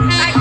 I